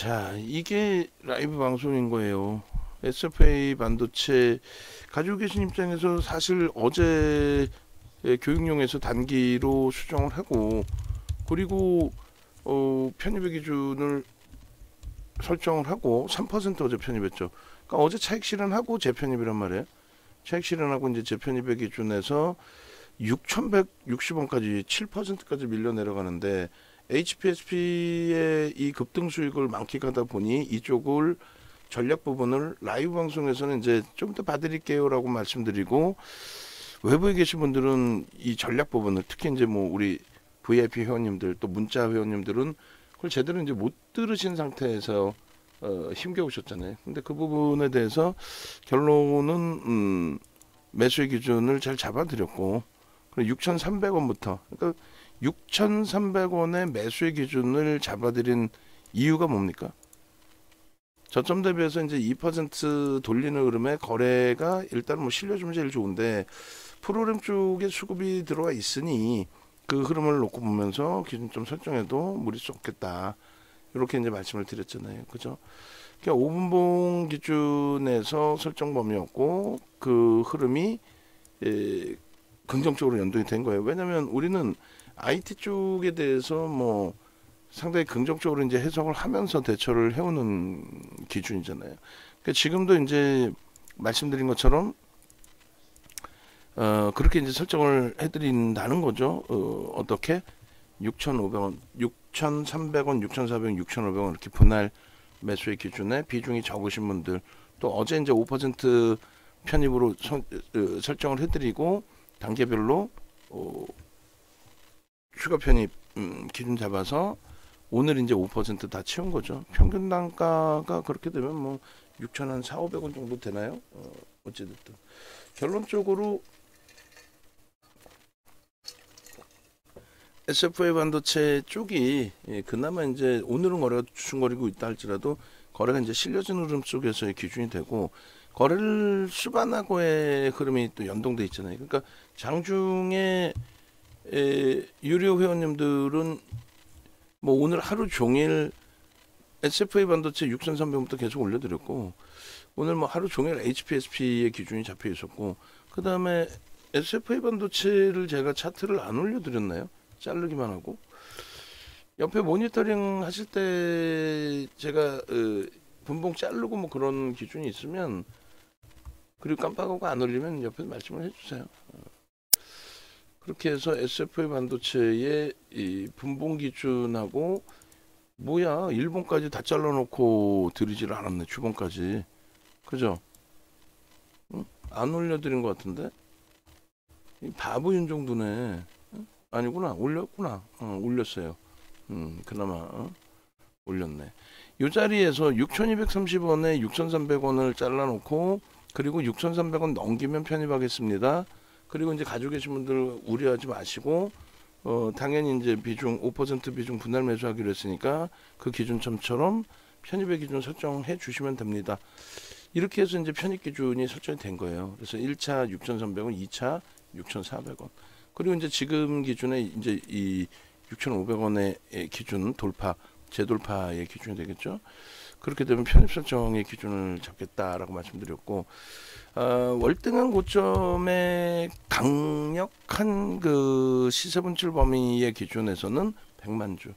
자, 이게 라이브 방송인 거예요. SFA 반도체 가지고 계신 입장에서 사실 어제 예, 교육용에서 단기로 수정을 하고 그리고 어, 편입의 기준을 설정을 하고 3% 어제 편입했죠. 그러니까 어제 차익 실현하고 재편입이란 말이에요. 차익 실현하고 이제 재편입의 기준에서 6,160원까지 7%까지 밀려 내려가는데 HPSP의 이 급등 수익을 만끽하다 보니 이쪽을 전략 부분을 라이브 방송에서는 이제 좀 더 봐드릴게요라고 말씀드리고 외부에 계신 분들은 이 전략 부분을 특히 이제 뭐 우리 VIP 회원님들 또 문자 회원님들은 그걸 제대로 이제 못 들으신 상태에서 어, 힘겨우셨잖아요. 근데 그 부분에 대해서 결론은 음, 매수의 기준을 잘 잡아드렸고 6,300원부터 그러니까 6,300원의 매수의 기준을 잡아드린 이유가 뭡니까? 저점 대비해서 이제 2% 돌리는 흐름에 거래가 일단 뭐 실려주면 제일 좋은데 프로그램 쪽에 수급이 들어와 있으니 그 흐름을 놓고 보면서 기준 좀 설정해도 무리수 없겠다. 이렇게 이제 말씀을 드렸잖아요. 그죠? 그러니까 5분봉 기준에서 설정 범위였고 그 흐름이 예, 긍정적으로 연동이 된 거예요. 왜냐하면 우리는 IT 쪽에 대해서 뭐 상당히 긍정적으로 이제 해석을 하면서 대처를 해오는 기준이잖아요. 그러니까 지금도 이제 말씀드린 것처럼 어 그렇게 이제 설정을 해드린다는 거죠. 어 어떻게 6,500원, 6,300원, 6,400원, 6,500원 이렇게 분할 매수의 기준에 비중이 적으신 분들 또 어제 이제 5% 편입으로 선, 어, 설정을 해드리고 단계별로 어, 추가 편입 음, 기준 잡아서 오늘 이제 5%다 채운 거죠. 평균 단가가 그렇게 되면 뭐 6천 한 4, 500원 정도 되나요? 어, 어찌됐든 결론적으로 SFA 반도체 쪽이 예, 그나마 이제 오늘은 거래가 주춤거리고 있다 할지라도 거래가 이제 실려진 흐름 속에서의 기준이 되고 거래를 수반하고의 흐름이 또 연동돼 있잖아요. 그러니까 장중에 에, 유료 회원님들은 뭐 오늘 하루 종일 SFA 반도체 6,300원부터 계속 올려드렸고 오늘 뭐 하루 종일 HPSP의 기준이 잡혀 있었고 그 다음에 SFA 반도체를 제가 차트를 안 올려드렸나요? 자르기만 하고 옆에 모니터링 하실 때 제가 어, 분봉 자르고 뭐 그런 기준이 있으면 그리고 깜빡하고 안 올리면 옆에 말씀을 해주세요. 어. 그렇게 해서 SFA 반도체의 이 분봉 기준하고 뭐야 일본까지 다 잘라놓고 들이지를 않았네 주봉까지 그죠? 응? 안 올려드린 것 같은데 이 바보인 정도네 응? 아니구나 올렸구나 어, 올렸어요 음 그나마 어? 올렸네 이 자리에서 6230원에 6300원을 잘라놓고 그리고 6300원 넘기면 편입하겠습니다 그리고 이제 가지고 계신 분들 우려하지 마시고 어 당연히 이제 비중 5% 비중 분할 매수하기로 했으니까 그 기준점처럼 편입의 기준 설정해 주시면 됩니다. 이렇게 해서 이제 편입 기준이 설정이 된 거예요. 그래서 1차 6,300원, 2차 6,400원. 그리고 이제 지금 기준에 이제 이 6,500원의 기준 돌파, 재돌파의 기준이 되겠죠. 그렇게 되면 편입 설정의 기준을 잡겠다라고 말씀드렸고 어, 월등한 고점의 강력한 그 시세 분출 범위의 기준에서는 100만 주.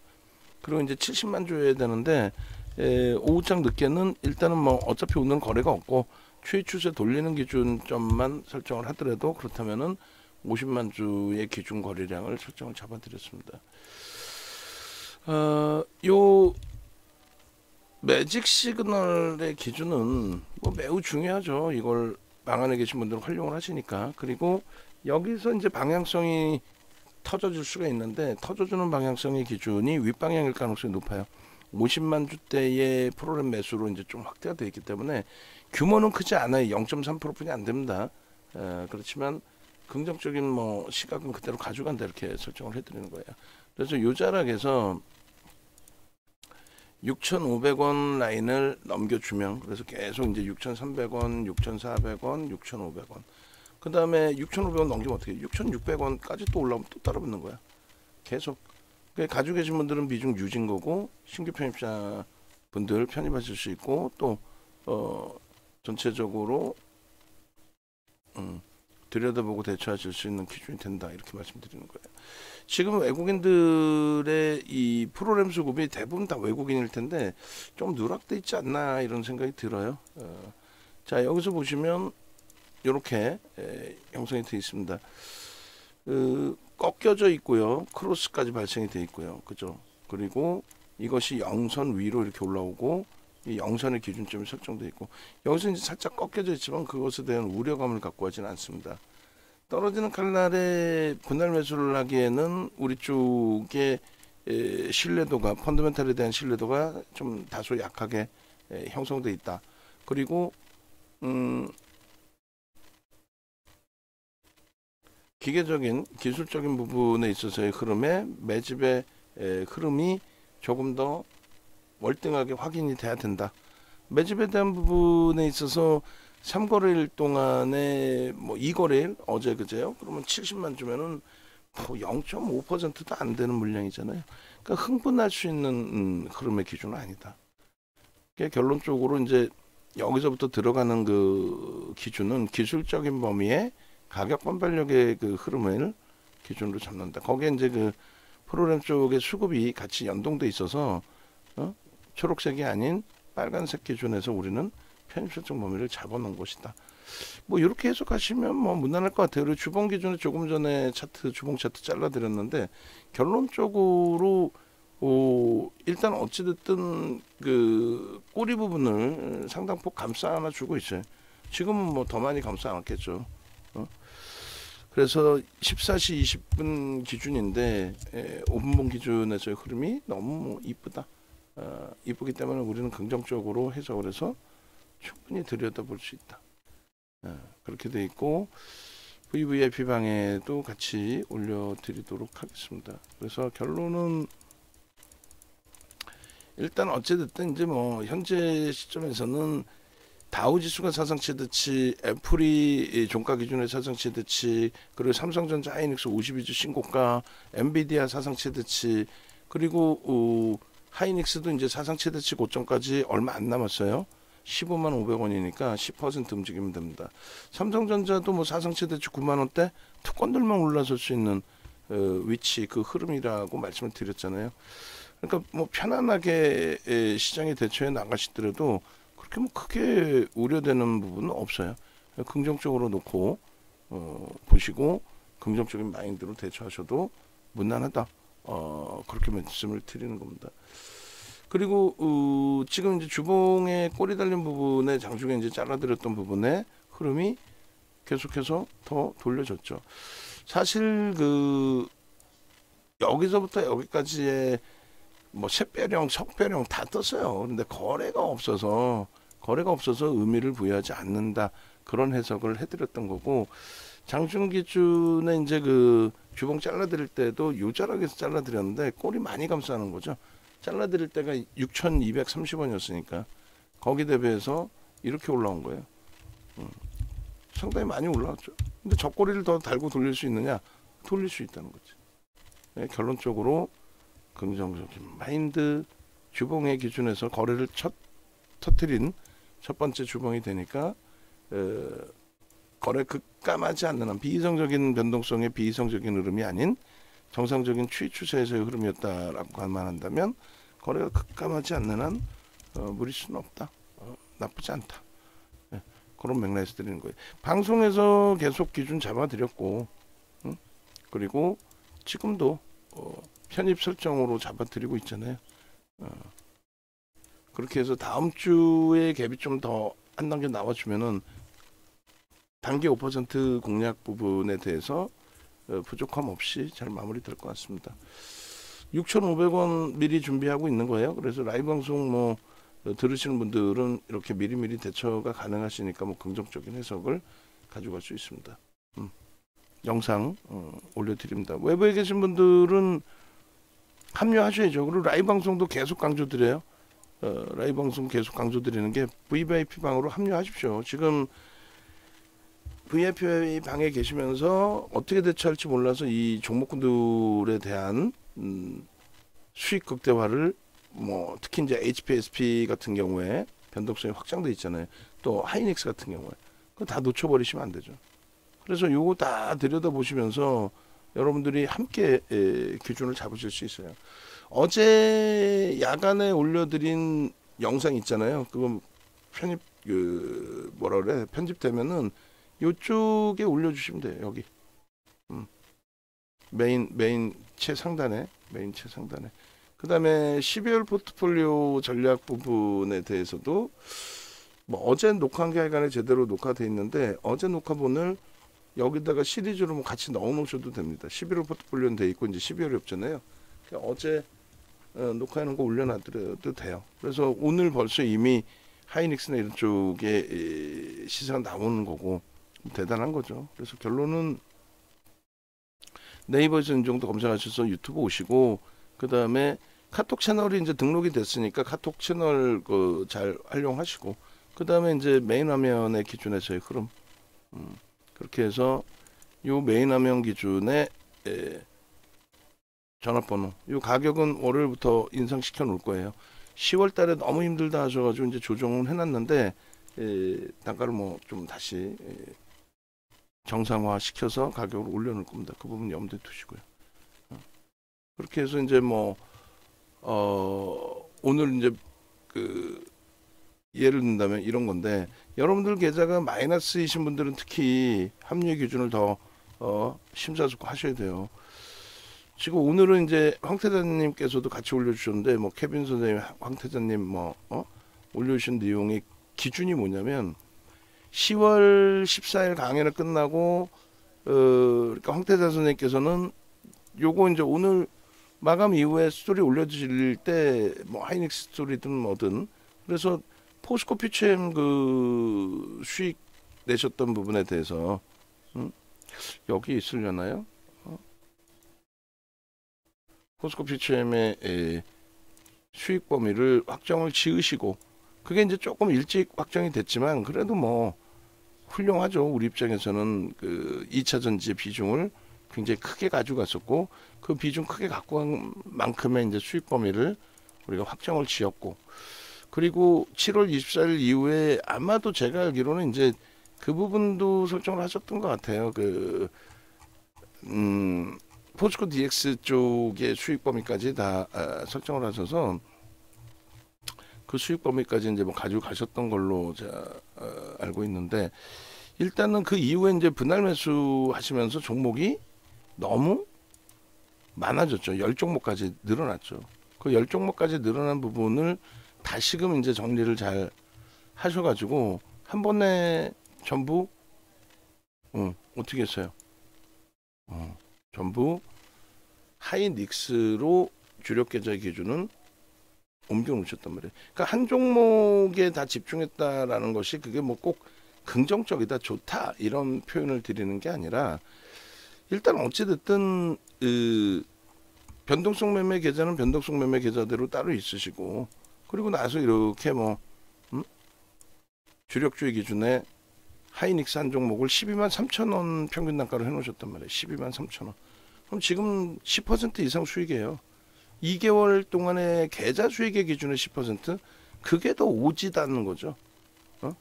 그리고 이제 70만 주여야 되는데 에, 오후장 늦게는 일단은 뭐 어차피 오늘 거래가 없고 추이 추세 돌리는 기준점만 설정을 하더라도 그렇다면은 50만 주의 기준 거래량을 설정을 잡아드렸습니다. 어, 요 매직 시그널의 기준은 뭐 매우 중요하죠. 이걸 망 안에 계신 분들은 활용을 하시니까 그리고 여기서 이제 방향성이 터져줄 수가 있는데 터져주는 방향성의 기준이 윗방향일 가능성이 높아요. 50만 주대의 프로그램 매수로 이제 좀 확대가 되어 있기 때문에 규모는 크지 않아요. 0.3%뿐이 안 됩니다. 에, 그렇지만 긍정적인 뭐 시각은 그대로 가져간다 이렇게 설정을 해드리는 거예요. 그래서 요 자락에서 6,500원 라인을 넘겨주면 그래서 계속 이제 6,300원, 6,400원, 6,500원. 그 다음에 6,500원 넘기면 어떻게? 해? 6,600원까지 또 올라오면 또 따라 붙는 거야. 계속. 가지고 계신 분들은 비중 유지인 거고 신규 편입자 분들 편입하실 수 있고 또 어, 전체적으로 음, 들여다보고 대처하실 수 있는 기준이 된다 이렇게 말씀드리는 거예요. 지금 외국인들의 이 프로그램 수급이 대부분 다 외국인일 텐데 좀 누락돼 있지 않나 이런 생각이 들어요. 어, 자 여기서 보시면 이렇게 형성이 되어 있습니다. 그, 꺾여져 있고요. 크로스까지 발생이 되어 있고요. 그죠? 그리고 이것이 영선 위로 이렇게 올라오고 이 영선의 기준점이 설정되어 있고 여기서 이제 살짝 꺾여져 있지만 그것에 대한 우려감을 갖고 하지는 않습니다. 떨어지는 칼날에 분할 매수를 하기에는 우리 쪽의 에, 신뢰도가 펀더멘탈에 대한 신뢰도가 좀 다소 약하게 에, 형성돼 있다. 그리고 음, 기계적인 기술적인 부분에 있어서의 흐름에 매집의 에, 흐름이 조금 더 월등하게 확인이 돼야 된다. 매집에 대한 부분에 있어서 3거래일 동안에 뭐 2거래일 어제 그제요? 그러면 70만 주면은 뭐 0.5%도 안 되는 물량이잖아요. 그러니까 흥분할 수 있는 음, 흐름의 기준은 아니다. 그러니까 결론적으로 이제 여기서부터 들어가는 그 기준은 기술적인 범위에 가격 반발력의 그 흐름을 기준으로 잡는다. 거기에 이제 그 프로그램 쪽의 수급이 같이 연동돼 있어서 어? 초록색이 아닌 빨간색 기준에서 우리는 편입 설정 범위를 잡아놓은 것이다. 뭐 이렇게 해석하시면 뭐 무난할 것 같아요. 주봉 기준에 조금 전에 차트 주봉 차트 잘라드렸는데 결론적으로 오, 일단 어찌됐든 그 꼬리 부분을 상당폭 감싸 하나 주고 있어요. 지금은 뭐 더 많이 감싸 않겠죠. 어? 그래서 14시 20분 기준인데 에, 5분봉 기준에서의 흐름이 너무 이쁘다. 어, 이쁘기 때문에 우리는 긍정적으로 해석을 해서 충분히 들여다볼 수 있다. 어, 그렇게 돼 있고 VVIP 방에도 같이 올려드리도록 하겠습니다. 그래서 결론은 일단 어찌됐든 이제 뭐 현재 시점에서는 다우 지수가 사상 최대치, 애플이 종가 기준의 사상 최대치, 그리고 삼성전자 하이닉스 52주 신고가, 엔비디아 사상 최대치, 그리고 어, 하이닉스도 이제 사상 최대치 고점까지 얼마 안 남았어요. 15만 500원이니까 10% 움직이면 됩니다. 삼성전자도 뭐 사상 최대치 9만 원대 특권들만 올라설 수 있는 어, 위치 그 흐름이라고 말씀을 드렸잖아요. 그러니까 뭐 편안하게 시장에 대처해 나가시더라도 그렇게 뭐 크게 우려되는 부분은 없어요. 긍정적으로 놓고 어, 보시고 긍정적인 마인드로 대처하셔도 무난하다. 어, 그렇게 말씀을 드리는 겁니다. 그리고 어, 지금 이제 주봉에 꼬리 달린 부분에 장중에 이제 잘라드렸던 부분에 흐름이 계속해서 더 돌려졌죠. 사실 그 여기서부터 여기까지의 뭐 샛별형, 석별형 다 떴어요. 근데 거래가 없어서 거래가 없어서 의미를 부여하지 않는다 그런 해석을 해드렸던 거고 장중 기준에 이제 그 주봉 잘라드릴 때도 요자락에서 잘라드렸는데 꼬리 많이 감싸는 거죠. 잘라드릴 때가 6,230원이었으니까 거기 대비해서 이렇게 올라온 거예요. 음, 상당히 많이 올라왔죠. 근데 저꼬리를 더 달고 돌릴 수 있느냐? 돌릴 수 있다는 거지. 네, 결론적으로 긍정적인 마인드 주봉의 기준에서 거래를 첫 터트린 첫 번째 주봉이 되니까 어, 거래 급감하지 않는 한 비이성적인 변동성의 비이성적인 흐름이 아닌 정상적인 추이 추세에서의 흐름이었다라고 말한다면 거래가 급감하지 않는 한 어, 무리수는 없다. 어, 나쁘지 않다. 네, 그런 맥락에서 드리는 거예요. 방송에서 계속 기준 잡아드렸고 응? 그리고 지금도 어, 편입 설정으로 잡아드리고 있잖아요. 어, 그렇게 해서 다음 주에 갭이 좀 더 한 단계 나와주면은 단기 5% 공략 부분에 대해서 어, 부족함 없이 잘 마무리될 것 같습니다. 6,500원 미리 준비하고 있는 거예요. 그래서 라이브 방송 뭐 어, 들으시는 분들은 이렇게 미리미리 대처가 가능하시니까 뭐 긍정적인 해석을 가져갈 수 있습니다. 음, 영상 어, 올려드립니다. 외부에 계신 분들은 합류하셔야죠. 그리고 라이브 방송도 계속 강조드려요. 어, 라이브 방송 계속 강조드리는 게 VVIP 방으로 합류하십시오. 지금 VIP 방에 계시면서 어떻게 대처할지 몰라서 이 종목군들에 대한 음, 수익 극대화를 뭐 특히 이제 HPSP 같은 경우에 변동성이 확장돼 있잖아요. 또 하이닉스 같은 경우에 그거 다 놓쳐버리시면 안 되죠. 그래서 요거 다 들여다 보시면서 여러분들이 함께 에, 기준을 잡으실 수 있어요. 어제 야간에 올려드린 영상 있잖아요. 그거 편입 그 뭐라 그래 편집되면은 요쪽에 올려주시면 돼요. 여기 음. main main 최상단에 메인 최상단에 그 다음에 12월 포트폴리오 전략 부분에 대해서도 뭐 어제 녹화한 게 하여간에 제대로 녹화돼 있는데 어제 녹화본을 여기다가 시리즈로 뭐 같이 넣어 놓으셔도 됩니다. 11월 포트폴리오는 돼 있고 이제 12월이 없잖아요. 그러니까 어제 어, 녹화하는 거 올려놔드려도 돼요. 그래서 오늘 벌써 이미 하이닉스나 이런 쪽에 이, 시세가 나오는 거고 대단한 거죠. 그래서 결론은 네이버에서 이 정도 검색하셔서 유튜브 오시고 그 다음에 카톡 채널이 이제 등록이 됐으니까 카톡 채널 그 잘 활용하시고 그 다음에 이제 메인 화면의 기준에서의 흐름 음, 그렇게 해서 요 메인 화면 기준에 에, 전화번호 요 가격은 월요일부터 인상시켜 놓을 거예요 10월 달에 너무 힘들다 하셔가지고 이제 조정을 해놨는데 에, 단가를 뭐 좀 다시 에, 정상화 시켜서 가격을 올려놓을 겁니다 그 부분 염두에 두시고요 어. 그렇게 해서 이제 뭐 어, 오늘 이제 그 예를 든다면 이런 건데 여러분들 계좌가 마이너스이신 분들은 특히 합류 기준을 더 어, 심사숙고하셔야 돼요. 지금 오늘은 이제 황태자님께서도 같이 올려주셨는데 뭐 케빈 선생님, 황태자님 뭐 어? 올려주신 내용이 기준이 뭐냐면 10월 14일 강연을 끝나고 어, 그러니까 황태자 선생님께서는 요거 이제 오늘 마감 이후에 스토리 올려주실 때 뭐 하이닉스 스토리든 뭐든 그래서 포스코 퓨처엠 그 수익 내셨던 부분에 대해서 음? 여기 있으려나요? 어? 포스코 에, 수익 범위를 확정을 지으시고 그게 이제 조금 일찍 확정이 됐지만 그래도 뭐 훌륭하죠. 우리 입장에서는 그 2차 전지 비중을 굉장히 크게 가져갔었고 그 비중 크게 갖고 간 만큼의 이제 수익 범위를 우리가 확정을 지었고 그리고 7월 24일 이후에 아마도 제가 알기로는 이제 그 부분도 설정을 하셨던 것 같아요. 그, 음, 포스코 DX 쪽의 수익 범위까지 다 아, 설정을 하셔서 그 수익 범위까지 이제 뭐 가지고 가셨던 걸로 제가 어, 알고 있는데 일단은 그 이후에 이제 분할 매수 하시면서 종목이 너무 많아졌죠. 열 종목까지 늘어났죠. 그 열 종목까지 늘어난 부분을 다시금 이제 정리를 잘 하셔가지고 한 번에 전부 어, 어떻게 했어요? 어, 전부 하이닉스로 주력 계좌 기준은 옮겨 놓으셨단 말이에요. 그러니까 한 종목에 다 집중했다라는 것이 그게 뭐 꼭 긍정적이다, 좋다 이런 표현을 드리는 게 아니라 일단 어찌 됐든 그 변동성 매매 계좌는 변동성 매매 계좌대로 따로 있으시고 그리고 나서 이렇게 뭐 음? 주력주의 기준에 하이닉스 한 종목을 12만 3천 원 평균 단가로 해놓으셨단 말이에요. 12만 3천 원. 그럼 지금 10% 이상 수익이에요. 2개월 동안의 계좌 수익의 기준에 10% 그게 더 오지다는 거죠. 어?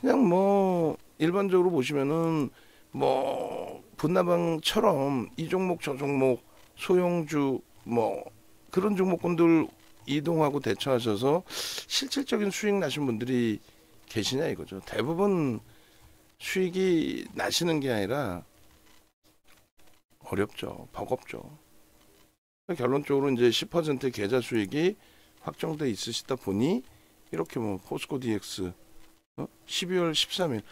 그냥 뭐 일반적으로 보시면은 뭐 분나방처럼 이 종목 저 종목 소형주 뭐 그런 종목군들 이동하고 대처하셔서 실질적인 수익 나신 분들이 계시냐 이거죠. 대부분 수익이 나시는 게 아니라 어렵죠. 버겁죠. 결론적으로 이제 10% 계좌 수익이 확정돼 있으시다 보니 이렇게 뭐 포스코 DX 어? 12월 13일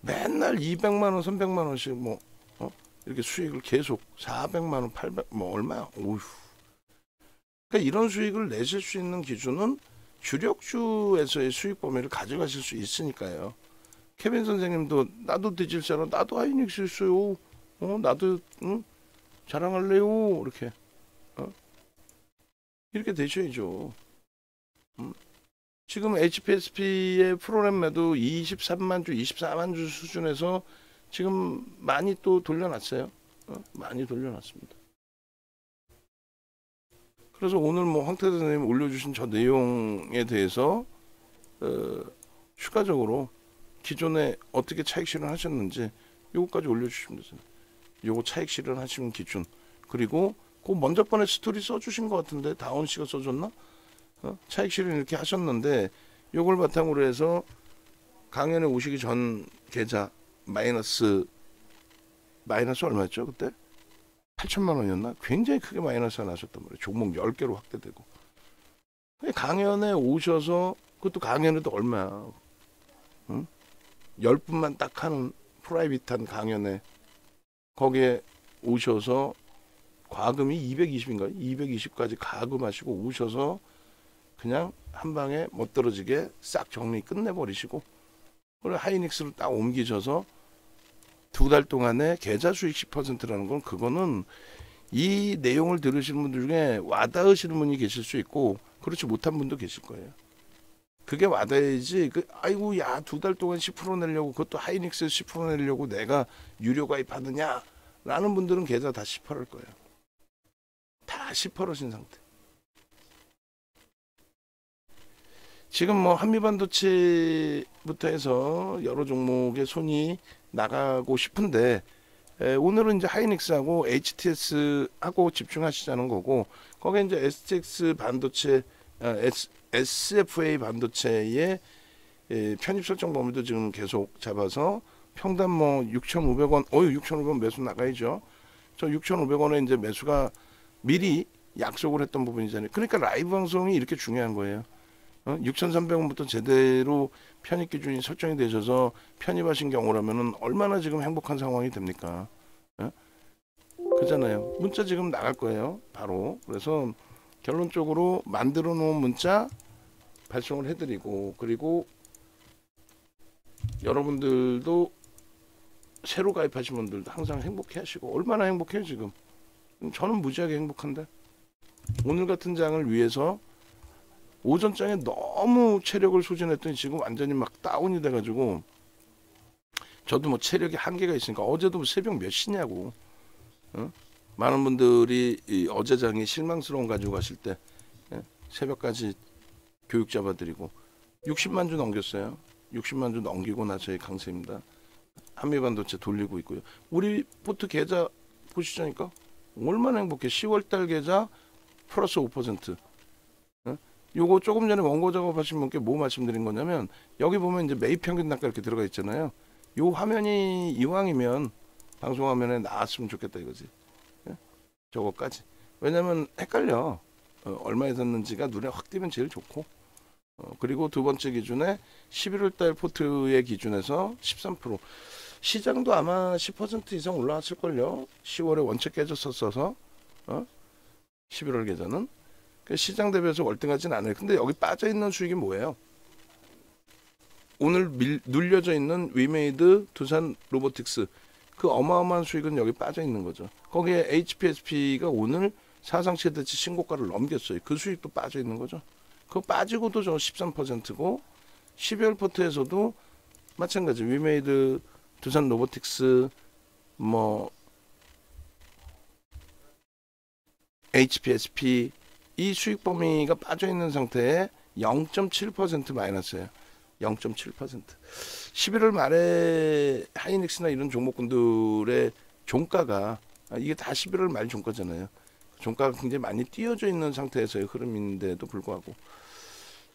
맨날 200만 원, 300만 원씩 뭐 어? 이렇게 수익을 계속 400만 원, 800, 뭐 얼마야? 오휴. 그러니까 이런 수익을 내실 수 있는 기준은 주력주에서의 수익 범위를 가져가실 수 있으니까요. 케빈 선생님도 나도 사람 나도 하이닉스 있어요. 어 나도 응? 자랑할래요. 이렇게 어? 이렇게 되셔야죠. 음? 지금 HPSP의 프로그램 매도 23만 주, 24만 주 수준에서 지금 많이 또 돌려놨어요. 어? 많이 돌려놨습니다. 그래서 오늘 뭐 황태 대장님 올려주신 저 내용에 대해서 어, 추가적으로 기존에 어떻게 차익 실현하셨는지 요거까지 올려주시면 되세요. 요거 차익 실현하시는 기준 그리고 그 먼저 번에 스토리 써주신 것 같은데 다운 씨가 써줬나? 어? 차익 실현 이렇게 하셨는데 요걸 바탕으로 해서 강연에 오시기 전 계좌 마이너스 마이너스 얼마였죠 그때? 8천만 원이었나? 굉장히 크게 마이너스가 나셨단 말이에요. 종목 10개로 확대되고. 강연에 오셔서 그것도 강연에도 얼마야? 응? 10분만 딱 하는 프라이빗한 강연에 거기에 오셔서 과금이 220인가요? 220까지 가금하시고 오셔서 그냥 한 방에 못 떨어지게 싹 정리 끝내버리시고 그리고 하이닉스로 딱 옮기셔서 두 달 동안에 계좌 수익 10%라는 건 그거는 이 내용을 들으시는 분들 중에 와닿으시는 분이 계실 수 있고 그렇지 못한 분도 계실 거예요. 그게 와닿아야지 그 아이고 야 두 달 동안 10% 내려고 그것도 하이닉스에서 10% 내려고 내가 유료 가입하느냐 라는 분들은 계좌 다 10%일 거예요. 다 10%신 상태. 지금 뭐 한미반도체부터 해서 여러 종목의 손이 나가고 싶은데 에, 오늘은 이제 하이닉스하고 HTS하고 집중하시자는 거고 거기에 이제 STX 반도체 SFA 반도체의 에, 편입 설정 범위도 지금 계속 잡아서 평단 뭐 6,500원, 어유 6,500원 매수 나가야죠. 저 6,500원에 이제 매수가 미리 약속을 했던 부분이잖아요. 그러니까 라이브 방송이 이렇게 중요한 거예요. 어? 6,300원부터 제대로 편입 기준이 설정이 되셔서 편입하신 경우라면은 얼마나 지금 행복한 상황이 됩니까? 어? 그잖아요. 문자 지금 나갈 거예요. 바로. 그래서 결론적으로 만들어 놓은 문자 발송을 해드리고 그리고 여러분들도 새로 가입하신 분들도 항상 행복해 하시고 얼마나 행복해요 지금 저는 무지하게 행복한데 오늘 같은 장을 위해서 오전장에 너무 체력을 소진했더니 지금 완전히 막 다운이 돼가지고 저도 뭐 체력이 한계가 있으니까 어제도 뭐 새벽 몇 시냐고 어? 많은 분들이 이 어제 장이 실망스러운 가지고 가실 때 예? 새벽까지 교육 잡아드리고 60만 주 넘겼어요 60만 주 넘기고 나서의 강세입니다 한미반도체 돌리고 있고요 우리 포트 계좌 보시자니까 얼마나 행복해 10월달 계좌 플러스 5% 요거 조금 전에 원고 작업하신 분께 뭐 말씀드린 거냐면 여기 보면 이제 매입 평균 단가 이렇게 들어가 있잖아요. 요 화면이 이왕이면 방송 화면에 나왔으면 좋겠다 이거지. 예? 저거까지. 왜냐면 헷갈려. 어, 얼마에 샀는지가 눈에 확 띄면 제일 좋고. 어, 그리고 두 번째 기준에 11월 달 포트의 기준에서 13% 시장도 아마 10% 이상 올라왔을걸요. 10월에 원체 깨졌었어서 어? 11월 계좌는 그 시장 대비해서 월등하진 않아요. 근데 여기 빠져 있는 수익이 뭐예요? 오늘 밀, 눌려져 있는 위메이드 두산 로보틱스 그 어마어마한 수익은 여기 빠져 있는 거죠. 거기에 HPSP가 오늘 사상 최대치 신고가를 넘겼어요. 그 수익도 빠져 있는 거죠. 그거 빠지고도 저 13%고 12월 포트에서도 마찬가지 위메이드 두산 로보틱스 뭐 HPSP 이 수익 범위가 빠져 있는 상태에 0.7% 마이너스예요. 0.7%. 11월 말에 하이닉스나 이런 종목군들의 종가가 아, 이게 다 11월 말 종가잖아요. 종가가 굉장히 많이 띄어져 있는 상태에서의 흐름인데도 불구하고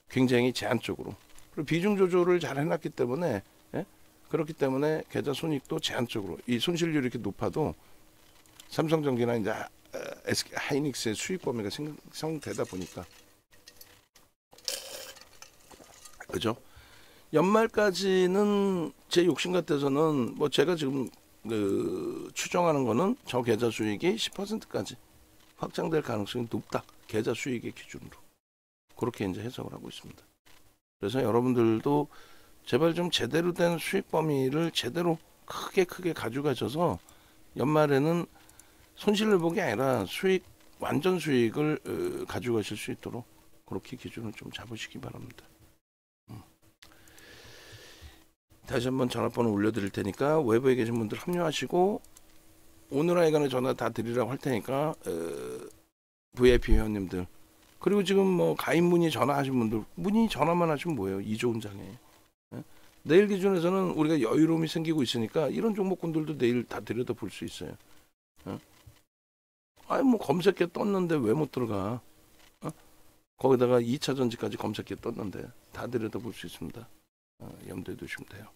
굉장히 제한적으로 그리고 비중 조절을 잘 해놨기 때문에 예? 그렇기 때문에 계좌 손익도 제한적으로 이 손실률이 이렇게 높아도 삼성전기나 이제 SK 하이닉스의 수익 범위가 생성되다 보니까 그죠? 연말까지는 제 욕심 같아서는 뭐 제가 지금 그 추정하는 거는 저 계좌 수익이 10%까지 확장될 가능성이 높다. 계좌 수익의 기준으로 그렇게 이제 해석을 하고 있습니다. 그래서 여러분들도 제발 좀 제대로 된 수익 범위를 제대로 크게 크게 가져가셔서 연말에는 손실을 보기 아니라 수익 완전 수익을 어, 가져가실 수 있도록 그렇게 기준을 좀 잡으시기 바랍니다. 음. 다시 한번 전화번호 올려드릴 테니까 외부에 계신 분들 합류하시고 오늘 하여간에 전화 다 드리라고 할 테니까 어, VIP 회원님들 그리고 지금 뭐 가입 문의 전화하신 분들 문의 전화만 하시면 뭐예요? 2조 원장에 예? 내일 기준에서는 우리가 여유로움이 생기고 있으니까 이런 종목군들도 내일 다 들여다 볼 수 있어요. 어? 아니 뭐 검색해 떴는데 왜 못 들어가? 어? 거기다가 2차 전지까지 검색해 떴는데 다 들여다 볼 수 있습니다. 어, 염두에 두시면 돼요.